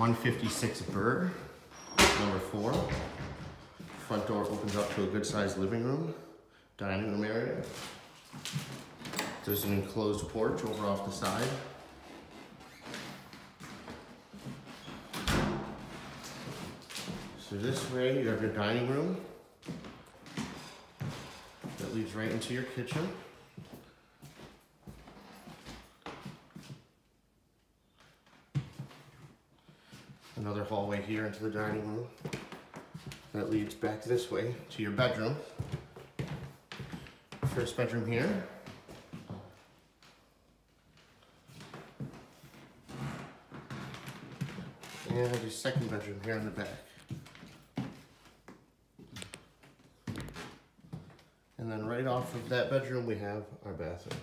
156 Birr, number four. Front door opens up to a good sized living room, dining room area. There's an enclosed porch over off the side. So this way you have your dining room that leads right into your kitchen. Another hallway here into the dining room that leads back this way to your bedroom. First bedroom here. And your second bedroom here in the back. And then right off of that bedroom, we have our bathroom.